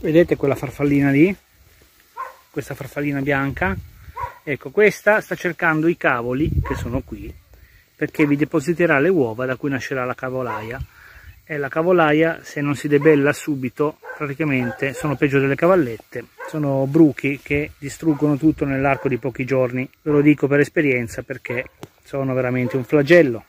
vedete quella farfallina lì? Questa farfallina bianca? Ecco questa sta cercando i cavoli che sono qui perché vi depositerà le uova da cui nascerà la cavolaia. E la cavolaia se non si debella subito praticamente sono peggio delle cavallette. Sono bruchi che distruggono tutto nell'arco di pochi giorni. Ve lo dico per esperienza perché sono veramente un flagello.